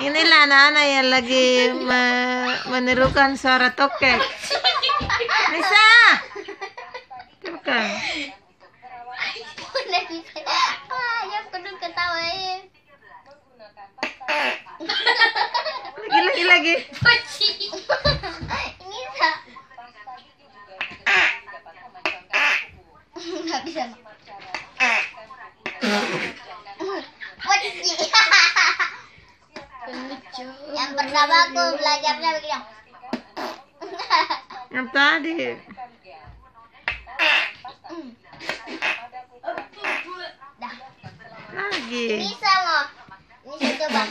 Inilah anak-anak yang lagi me- menirukan suara tokek. Nisa! Bukan. Lagi, lagi, lagi. Ini bisa. Nggak bisa. Yang pertama aku belajarnya begini. Yang tadi. Dah. Lagi. Bisa mau. Ini coba.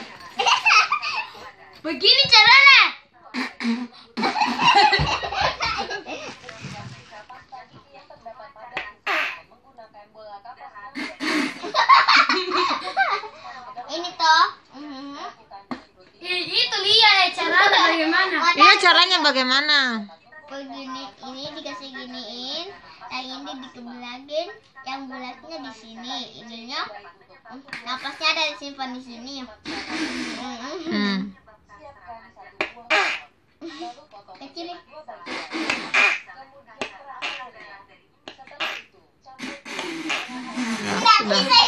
Begini caranya. caranya bagaimana? Begini, ini dikasih giniin, yang ini dikebelakin yang bulatnya di sini, ininya napasnya ada disimpan di sini. Hmm. Kecil. Tidak bisa